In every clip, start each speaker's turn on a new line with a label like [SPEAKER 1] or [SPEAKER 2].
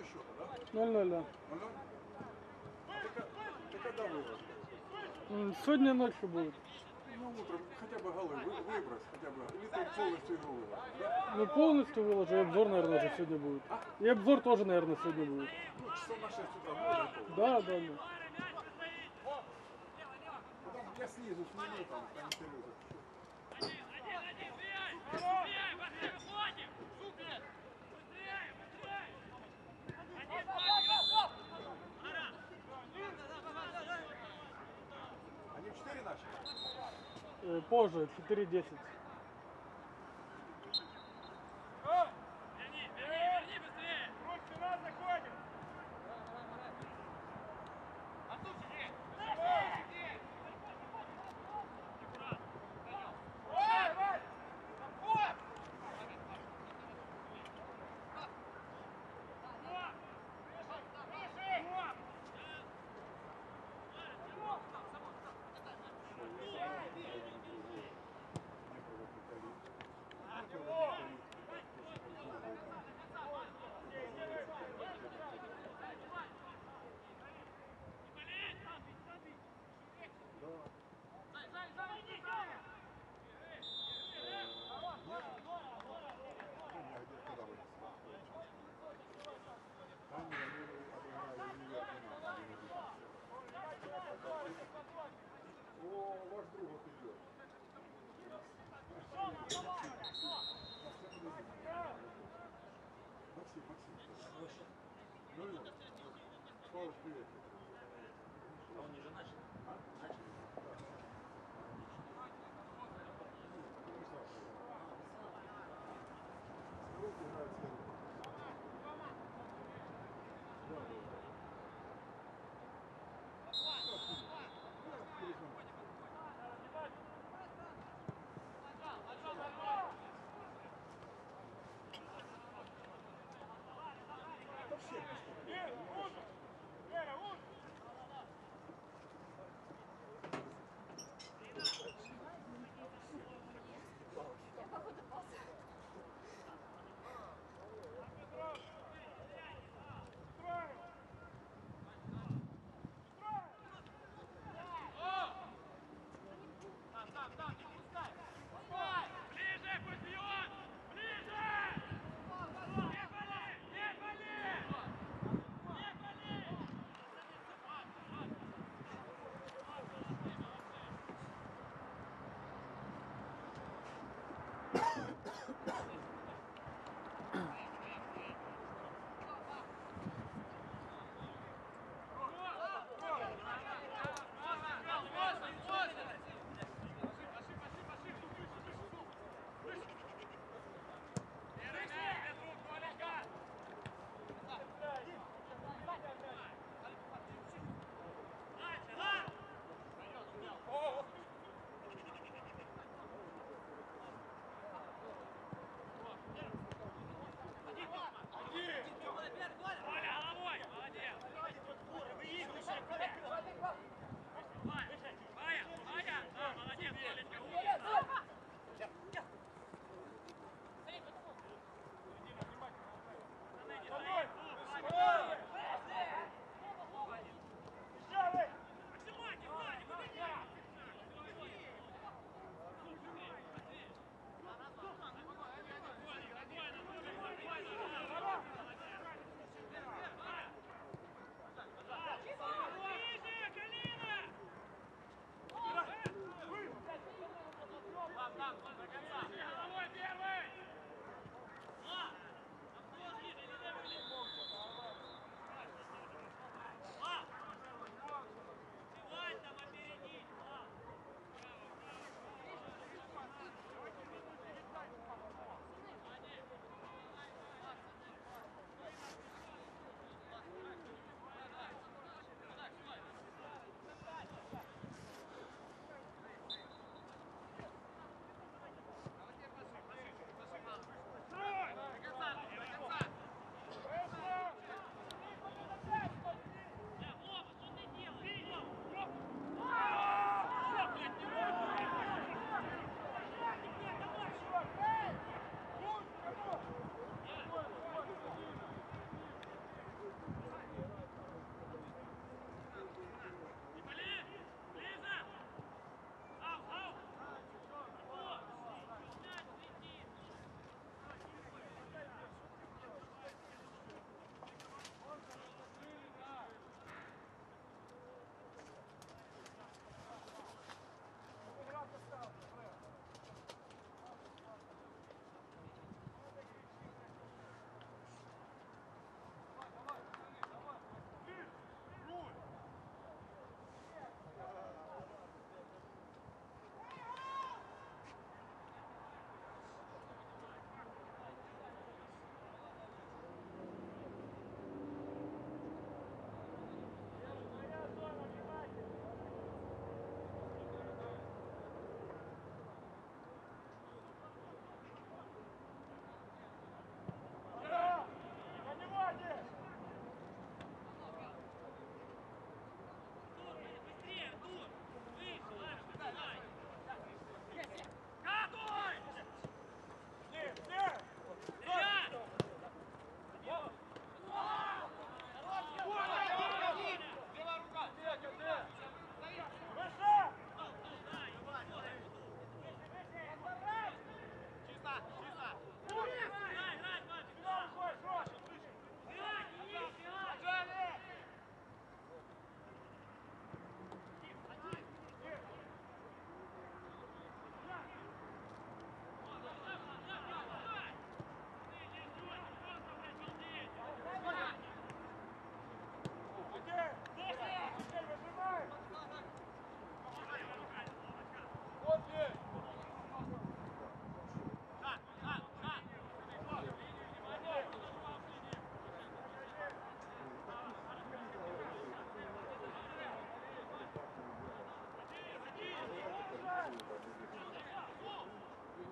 [SPEAKER 1] нету счета, да?
[SPEAKER 2] 0-0, да.
[SPEAKER 1] Алло? Ты, ка- ты когда выбрал?
[SPEAKER 2] Сегодня ночью будет.
[SPEAKER 1] Ну, утром хотя бы голы вы- выбрось, хотя бы. Или ты полностью игру выбрал, да?
[SPEAKER 2] Ну, полностью выложу, и обзор, наверное, уже сегодня будет. И обзор тоже, наверное, сегодня будет.
[SPEAKER 1] Ну, часов на 6 утра готов.
[SPEAKER 2] Да, да, да.
[SPEAKER 1] Потом я снизу сниму там, там интервью запишу. Они в
[SPEAKER 2] Позже, 4.10.
[SPEAKER 1] Павлович, привет.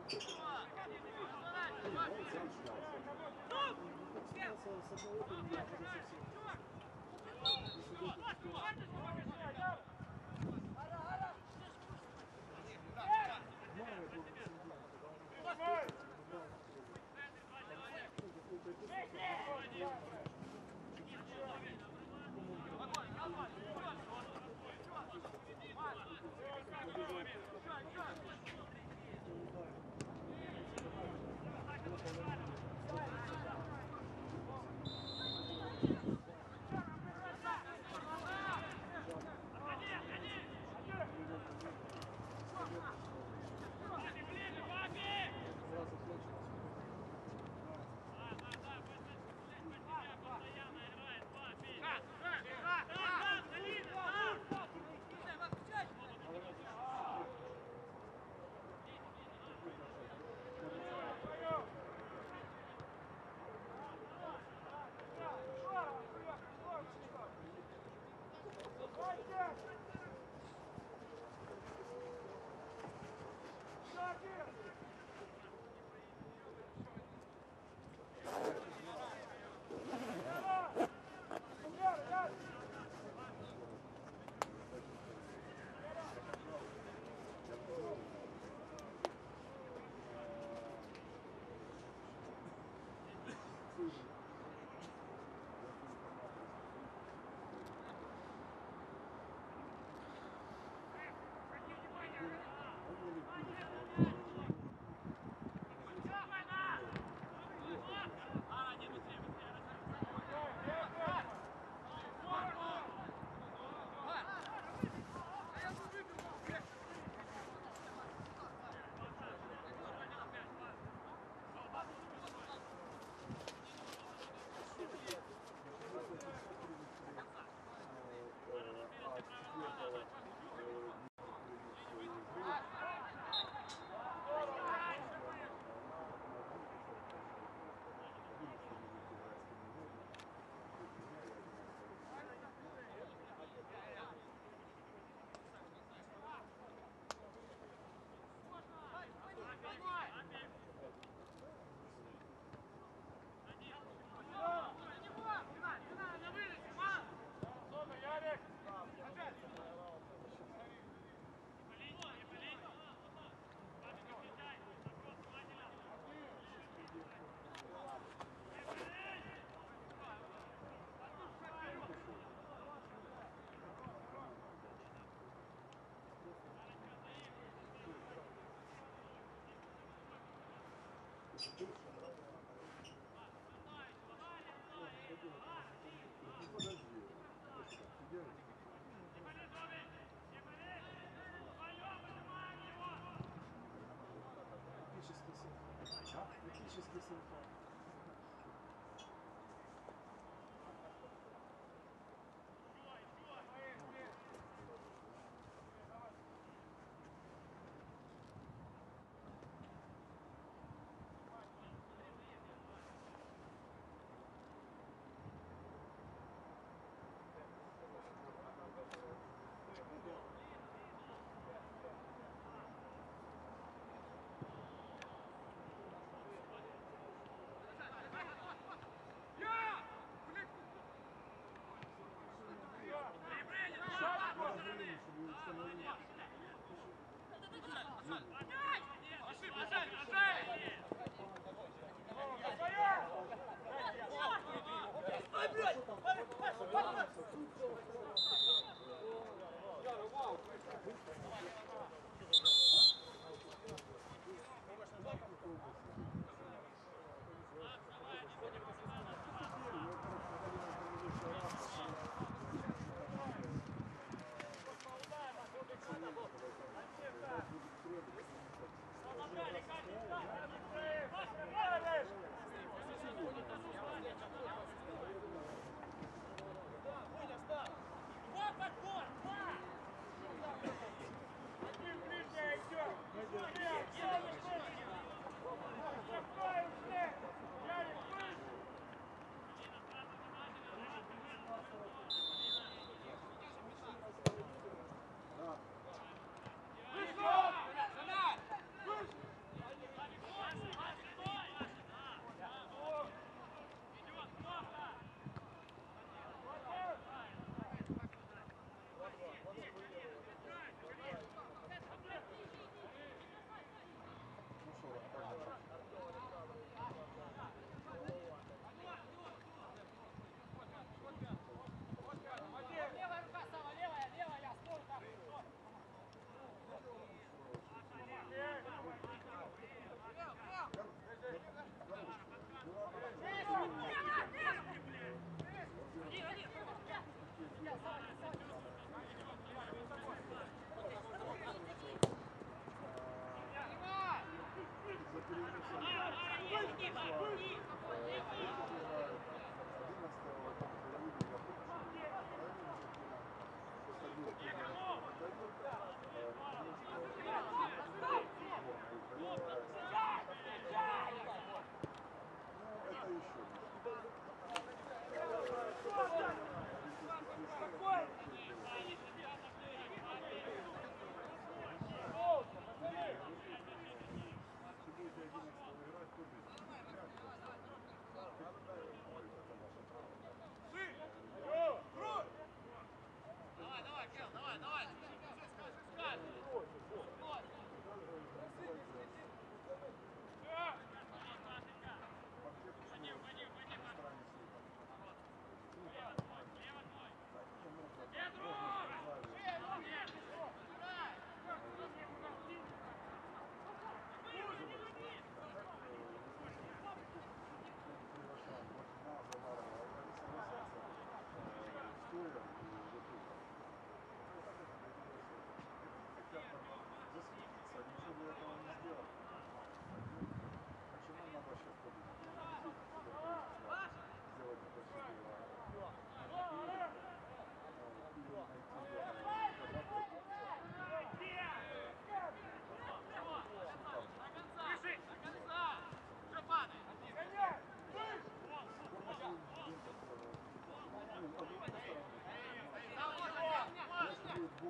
[SPEAKER 3] Come on, come on.
[SPEAKER 2] Эпический симфон.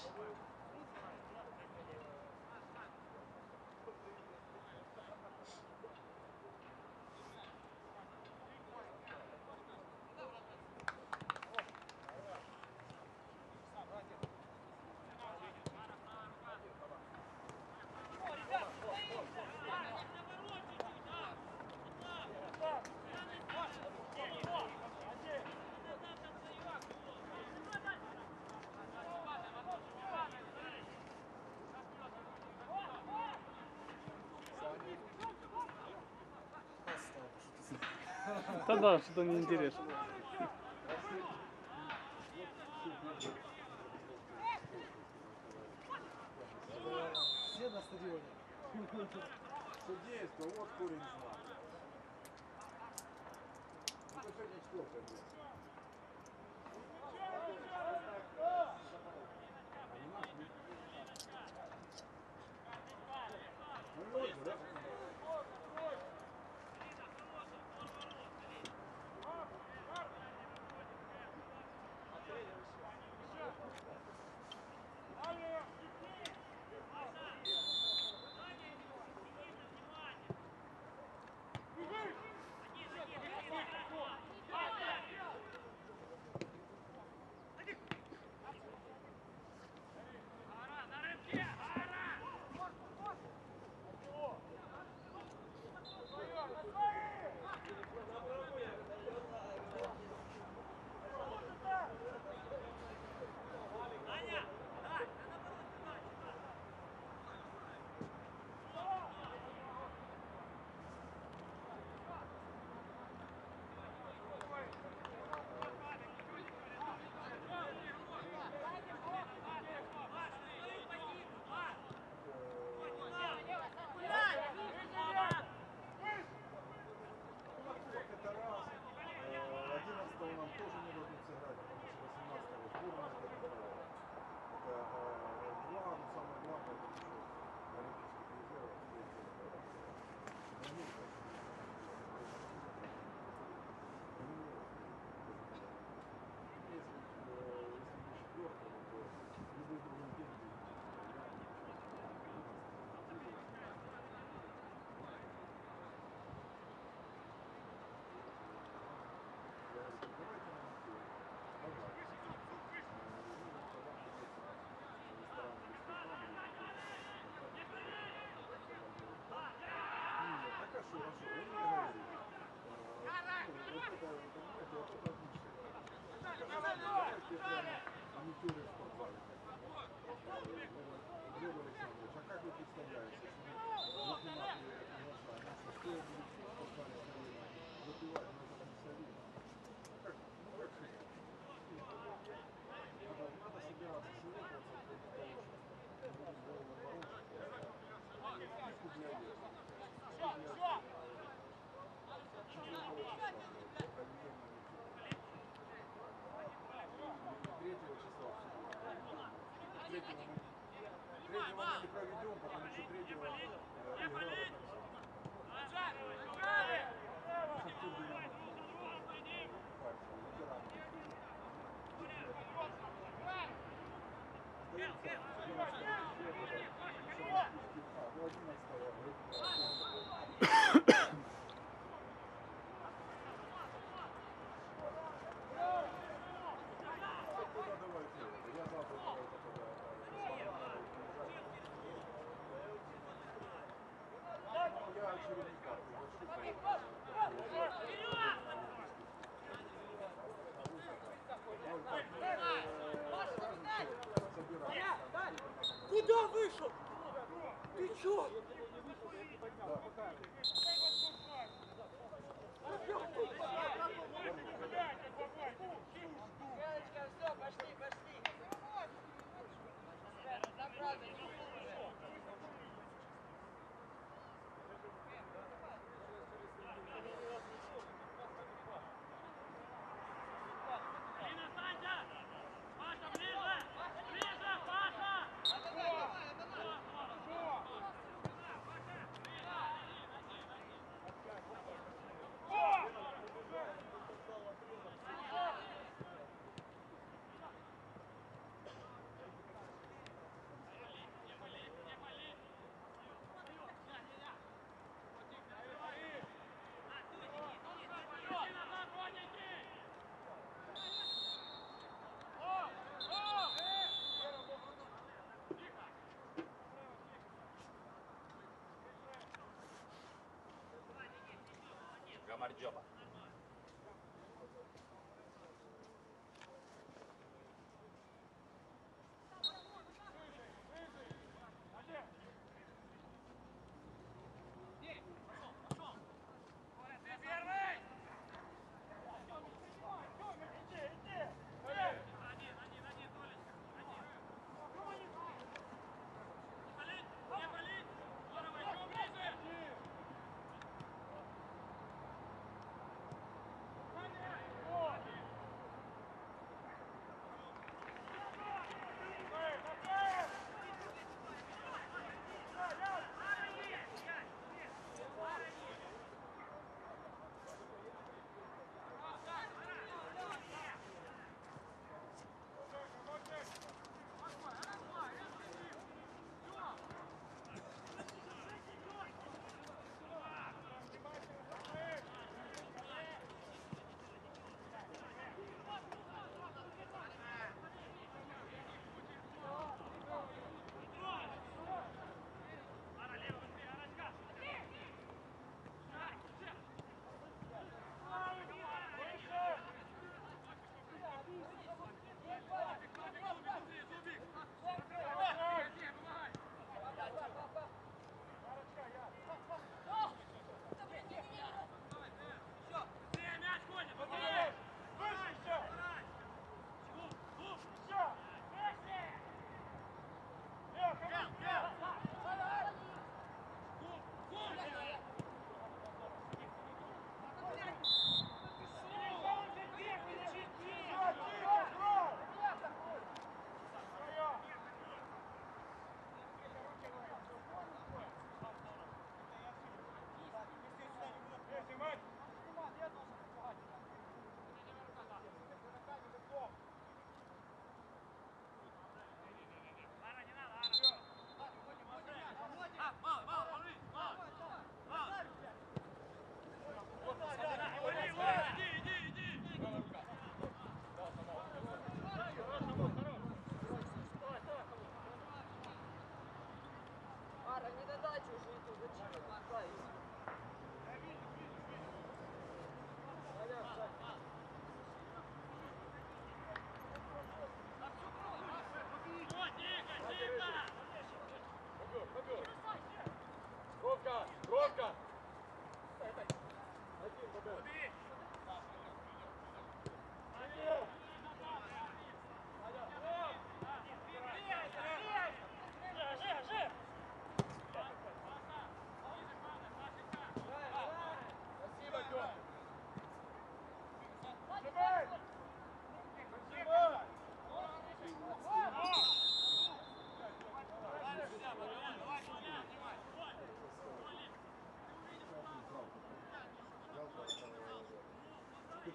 [SPEAKER 2] Thanks. Тогда что-то неинтересно.
[SPEAKER 4] Все на стадионе.
[SPEAKER 1] Судейство, вот курень знак. Это сегодня четвертое место. Никюры в подвале. Глеб Александрович, а как вы представляете? Dia feliz! Dia feliz! Gamari Diabá. Shotgun.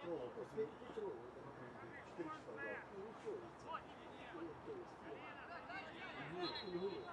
[SPEAKER 1] Thank you.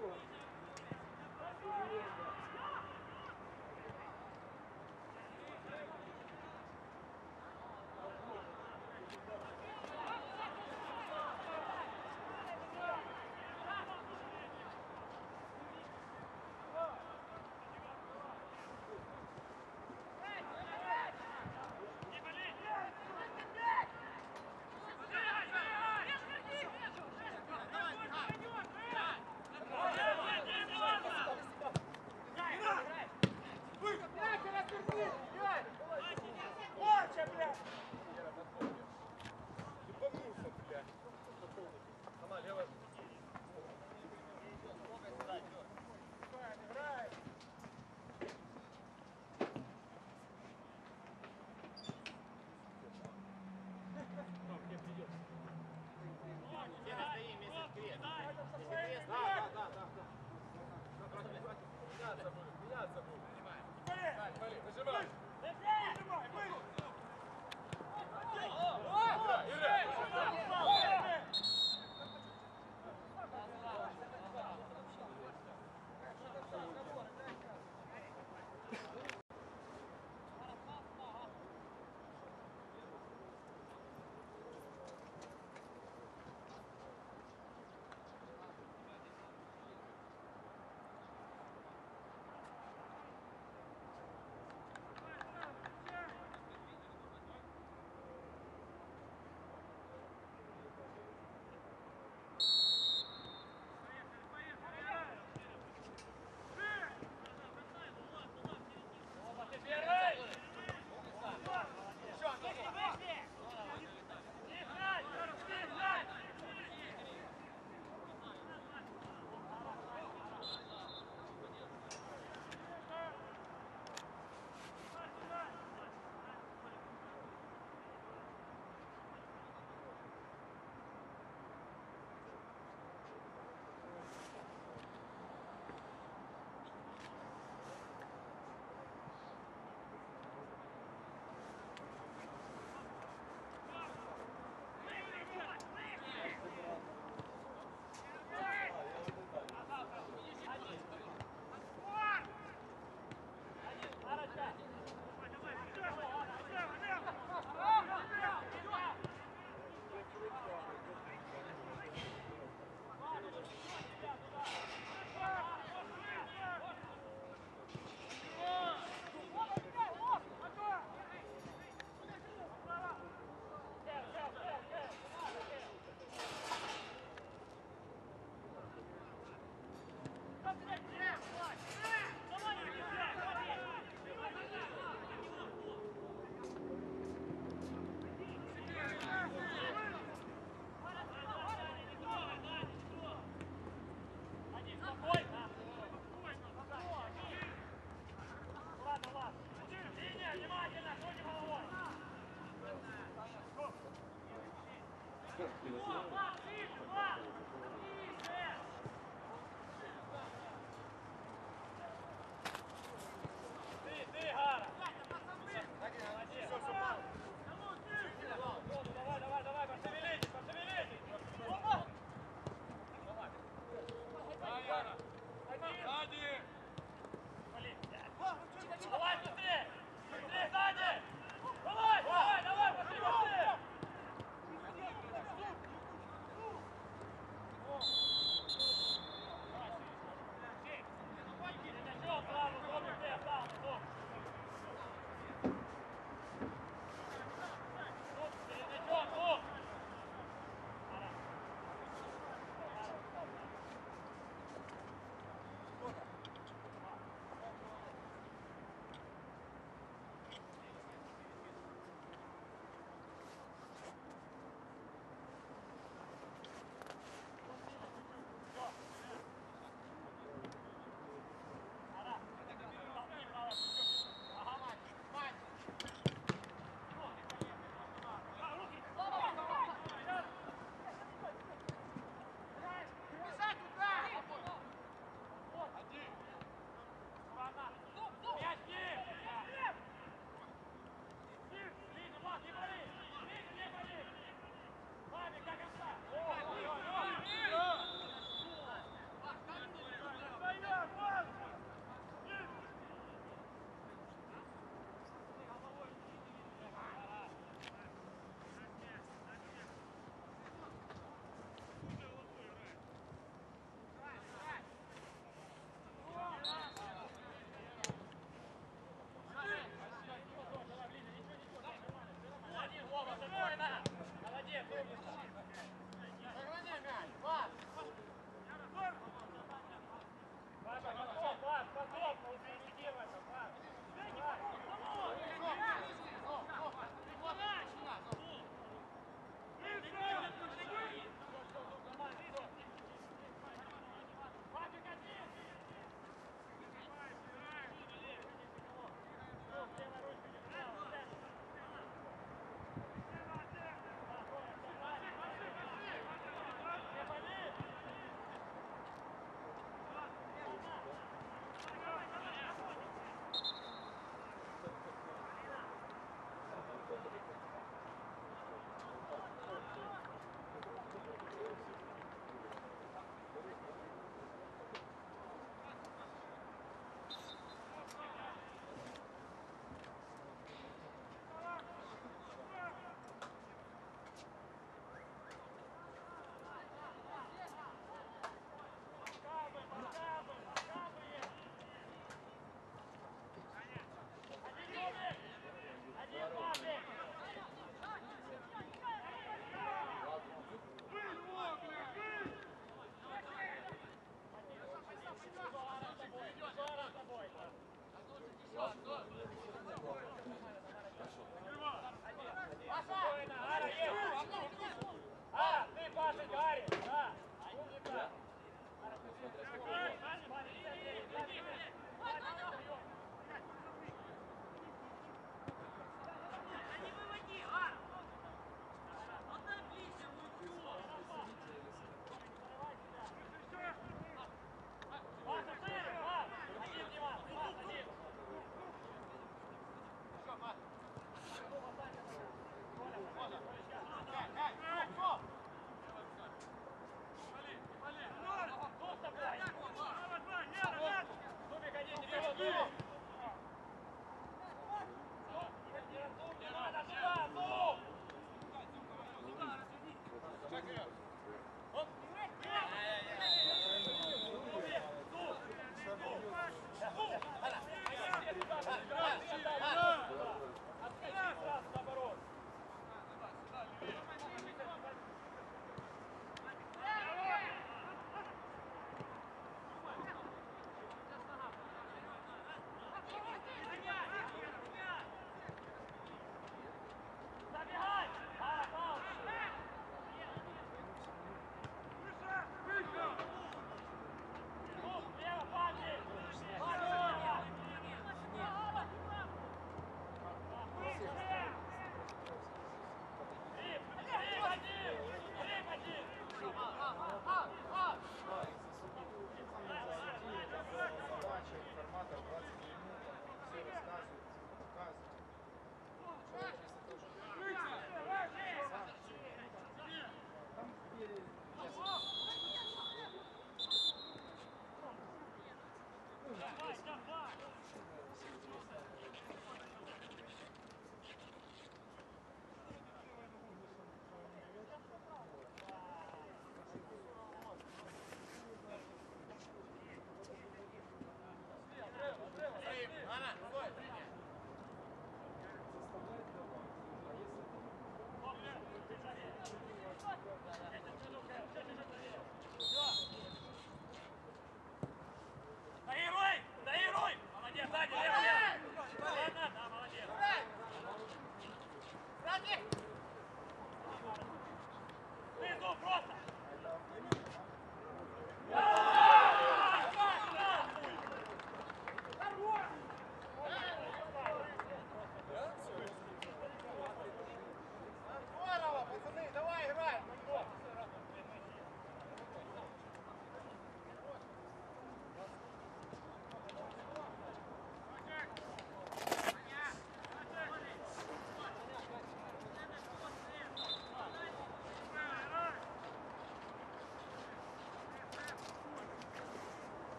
[SPEAKER 1] Lord Him up. Спасибо. Yeah,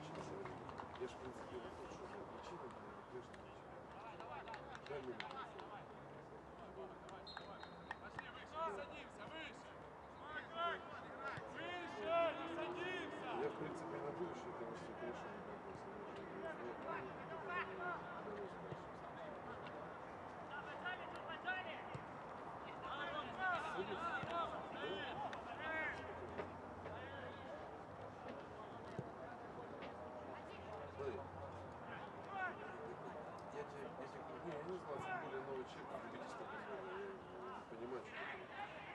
[SPEAKER 1] причины заварения. Я же,
[SPEAKER 3] в принципе, выключу, но причины, где же причины? Дай мне Садимся, выше! Выше!
[SPEAKER 4] Садимся!
[SPEAKER 3] Я, в
[SPEAKER 5] принципе, на будущее, потому что больше никакой Садимся.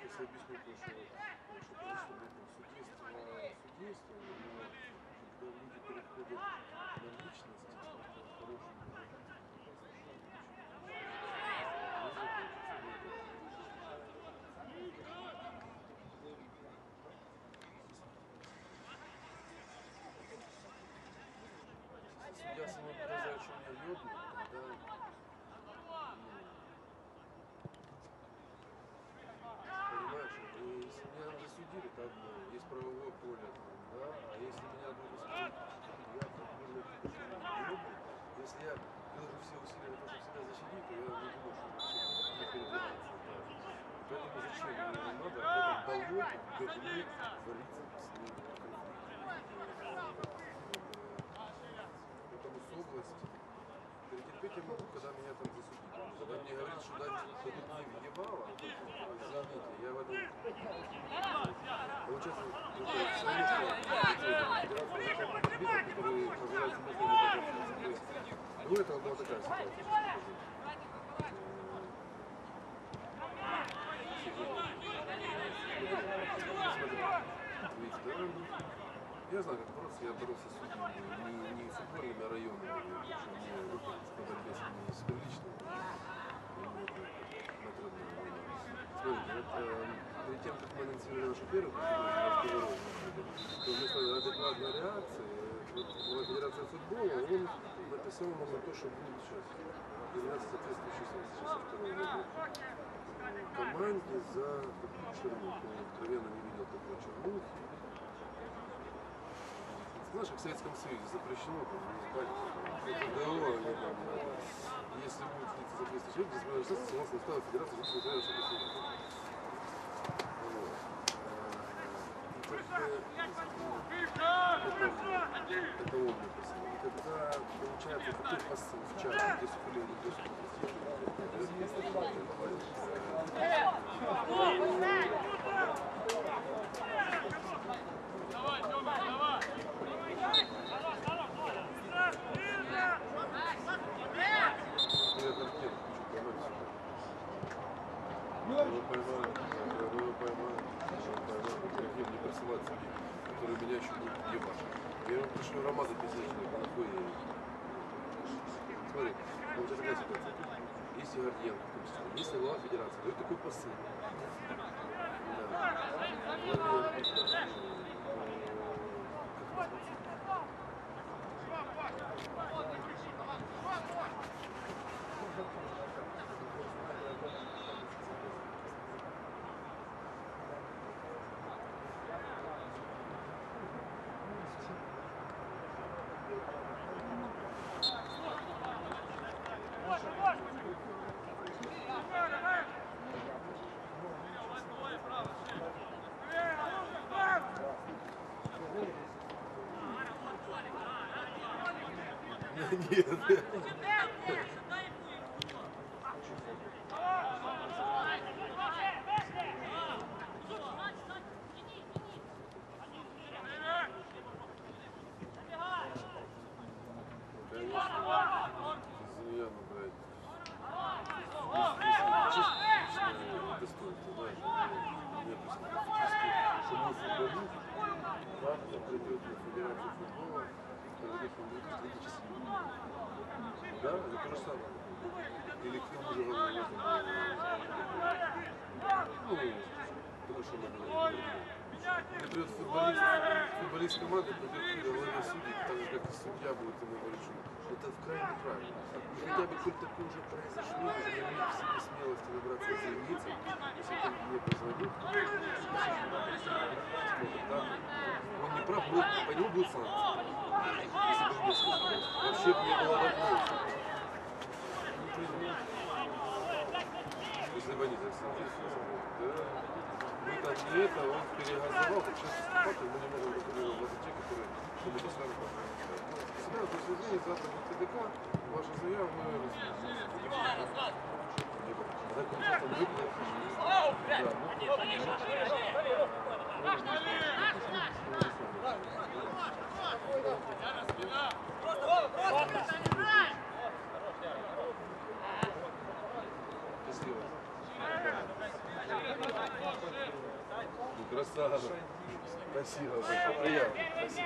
[SPEAKER 5] Если объясню, то, что, что просто, блядь, там, судейство, судейство, но когда люди переходят на личность, это хороший Судья сама показывает, что меня ёбнут, тогда ну, Понимаешь, и если меня засудили, там ну, есть правовое поле, да, а если меня судить, я бы, ну, если я приложу все усилия на то, чтобы себя защитить, то я не думаю, что это перебирается. Поэтому зачем мне надо? В этом болоте, говне, вариться с ним Поэтому с области перетерпеть я могу, когда меня там засудили. Когда мне говорят, что дадут мне въебало, извините, я в этом... Получается, это советская федерация демократией. То есть, ну, это была такая ситуация. Видите, да? Я знаю, как бороться, я боролся с не, не футбольными, а районными, причем не по борьбе с ними, с приличными. Смотрите, вот э, перед тем, как мы анонсировали нашу первую передачу, то вместо адекватной реакции, вот, Федерация футбола, он написал нам на то, что будет сейчас 12 соответствующих сейчас второго года команде за такую чернуху. Откровенно не видел такой чернухи. Знаешь, в Советском Союзе запрещено, там, не они там, если будет лица соответствующий человек, дисциплинарный процесс согласно уставу Федерации Русского Советского Союза. Как бы, это, он написал. Когда получается такой посыл в чате, где сухолей, где Я картину хочу поймать. Вы поймали, вы поймали, вы поймали. Какие мне присылать судьи, которые меня еще будут ебать. Ромаза пиздечный, по нахуй ему. Смотри, получается такая ситуация. Есть Гордиенко, числе, есть глава федерации, дает такой посыл. Да. Нет. 何言って。Он не прав, будет, по нему будут санкции. Вообще не было вопроса. Если бы они так сидели, да. Но там не это, он перегазовал, сейчас спать, ему не могут контролировать владычей, которые ему поставили поправку. Сюда, до свидания, завтра будет ТДК, ваша заява, мы рассмотрим. Ну, Спасибо. Красава. Спасибо, большое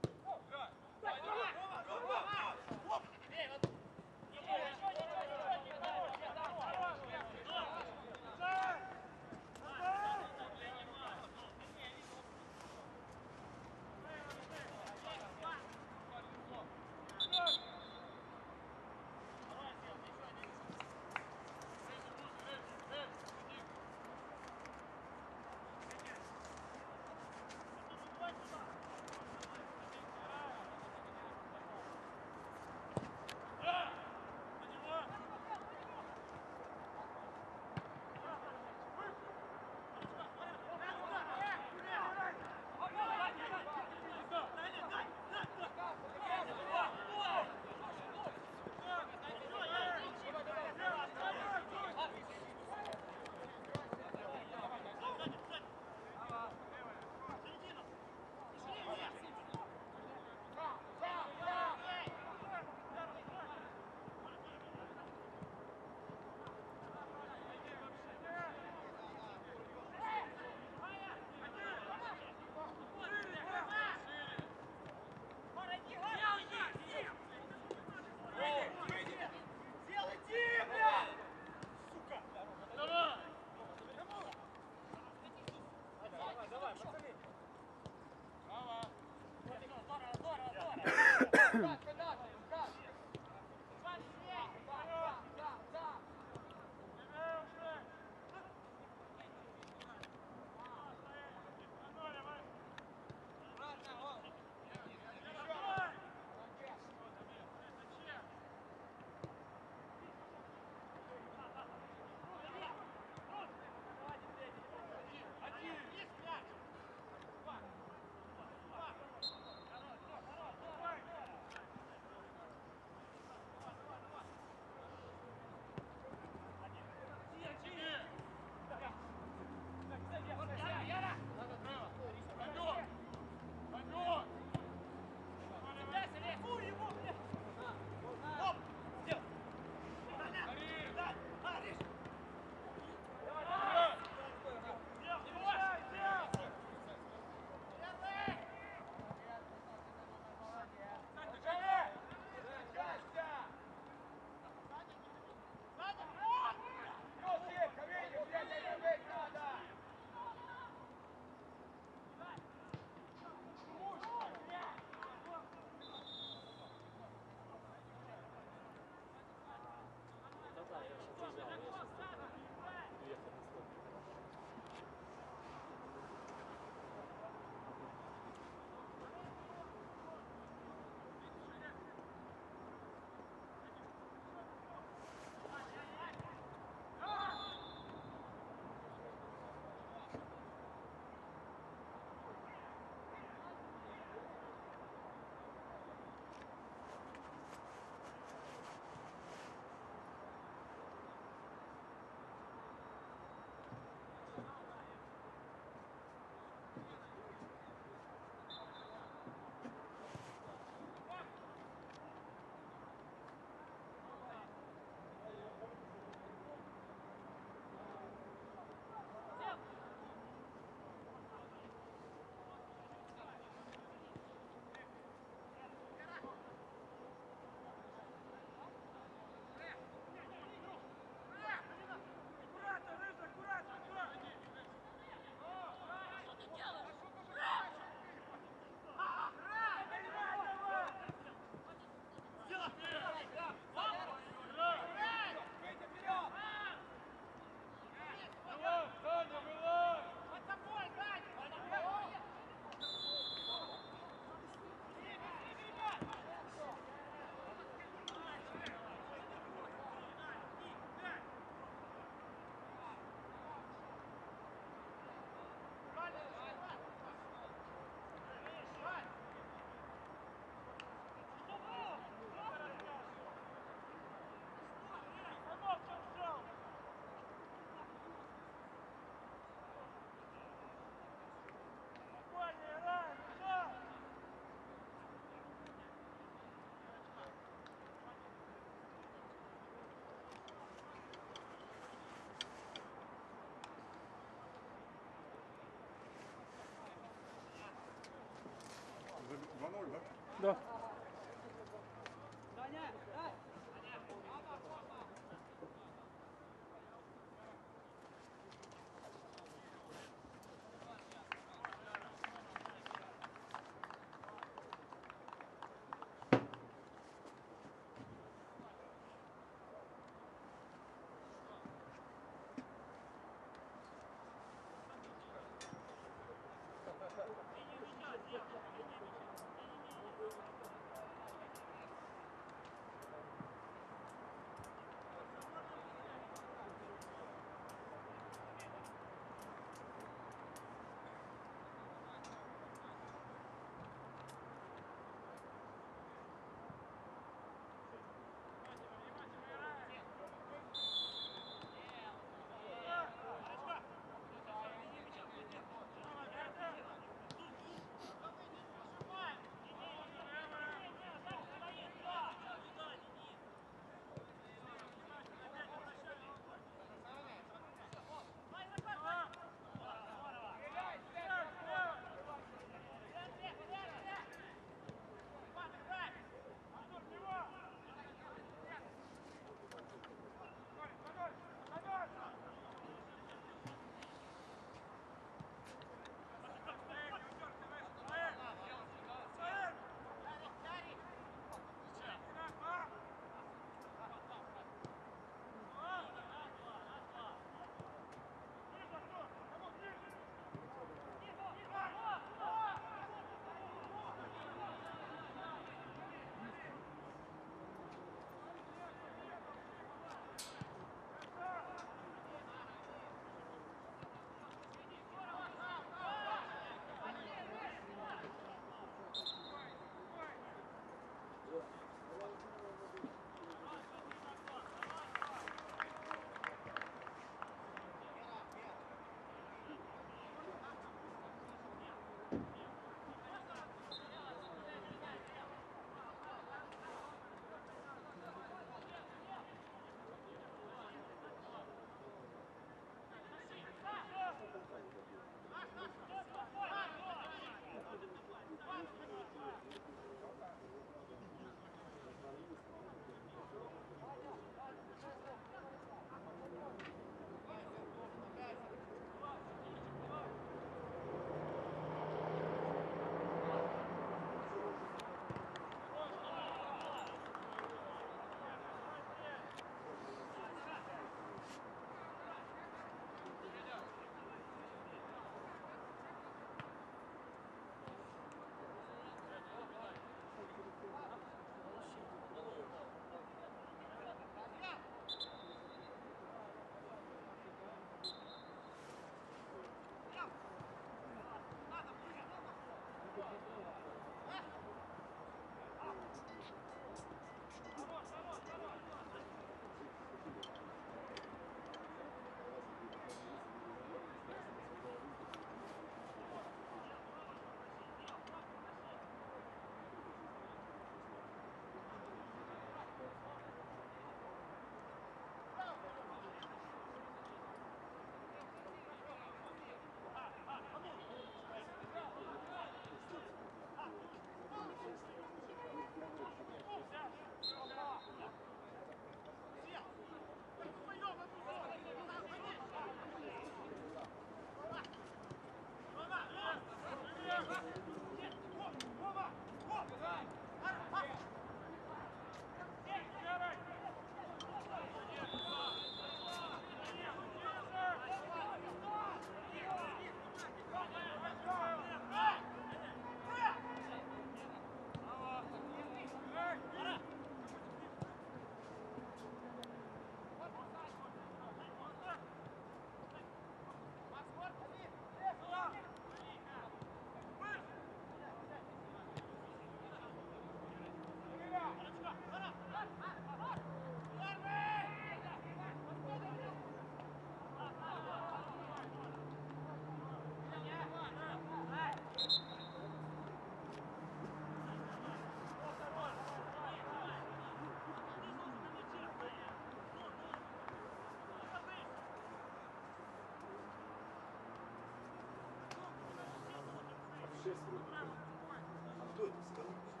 [SPEAKER 1] А кто это сказал?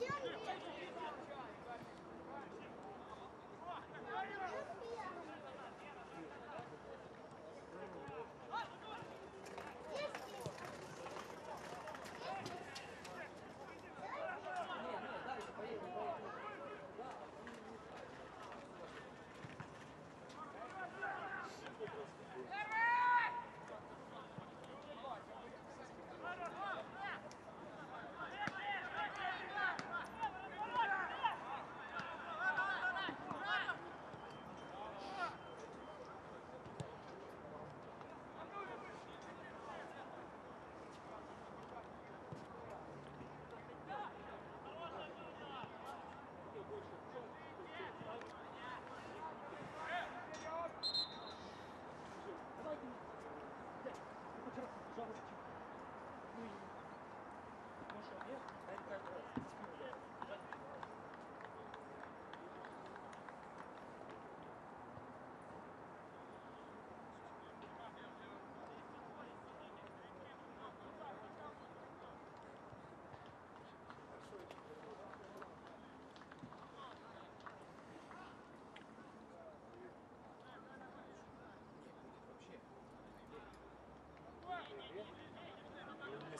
[SPEAKER 1] Yeah.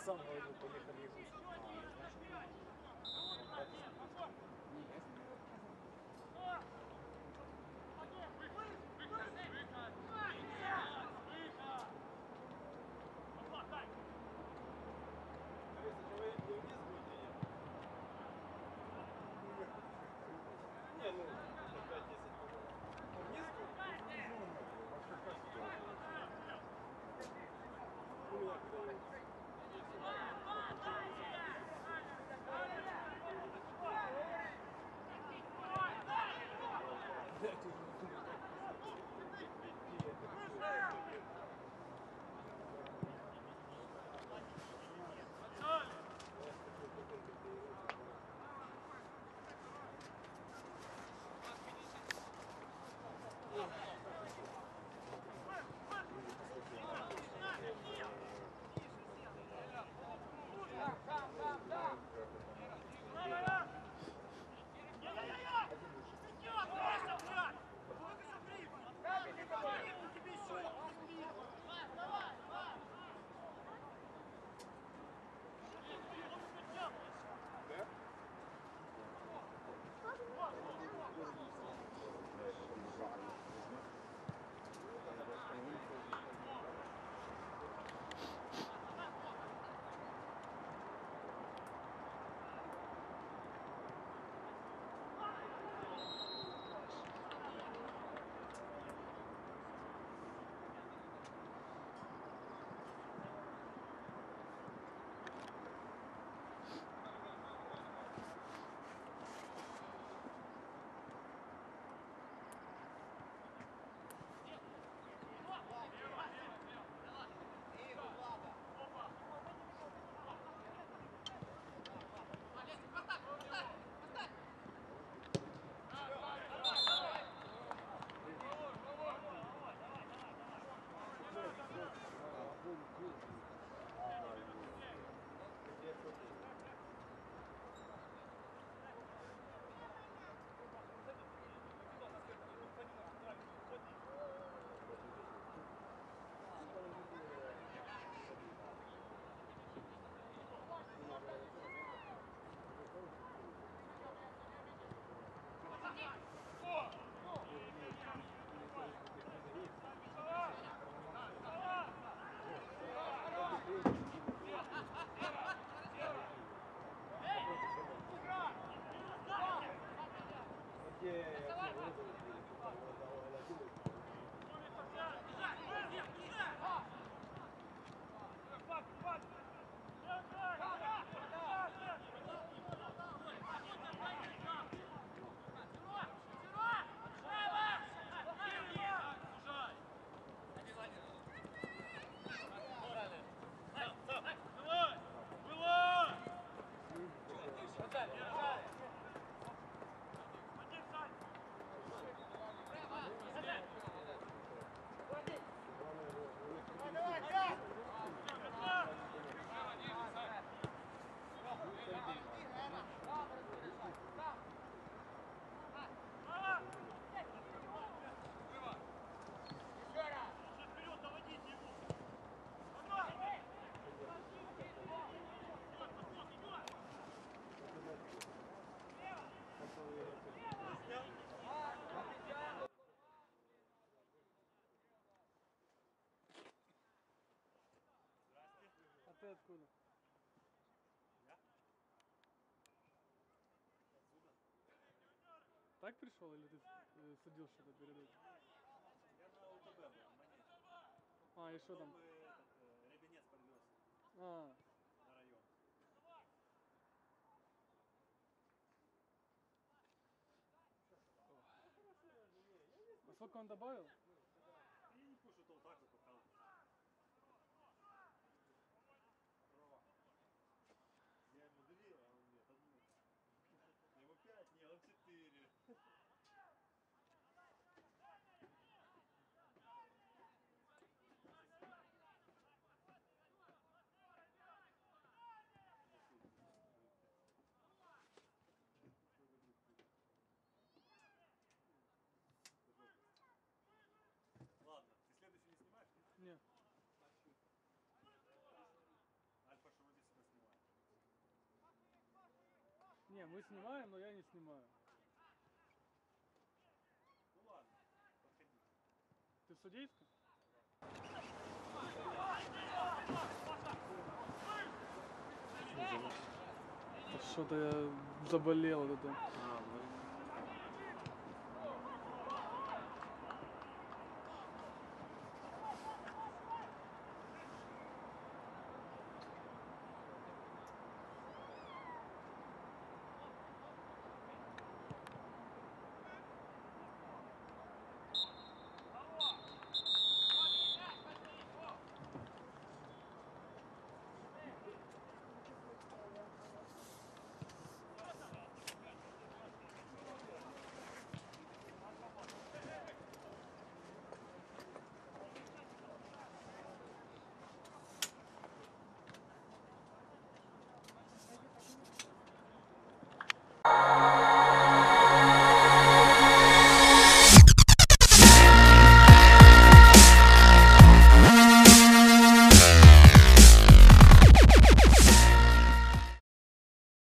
[SPEAKER 4] Сам говорил, поехали تأتي
[SPEAKER 2] А ты откуда? Так пришел или ты э, судил что-то перед этим?
[SPEAKER 6] Я на УТБ был.
[SPEAKER 2] А, и что там?
[SPEAKER 6] Э, этот, э, Рябинец подвез
[SPEAKER 2] А,
[SPEAKER 6] на район.
[SPEAKER 2] а сколько он добавил?
[SPEAKER 6] Я не кушаю, то вот так вот пока. Я ему две, а он нет, одну. Я ему пять, не, он четыре.
[SPEAKER 2] Не, мы снимаем, но я не снимаю.
[SPEAKER 6] Ну ладно, подходи.
[SPEAKER 2] Ты в судейском? Что-то я заболел вот это.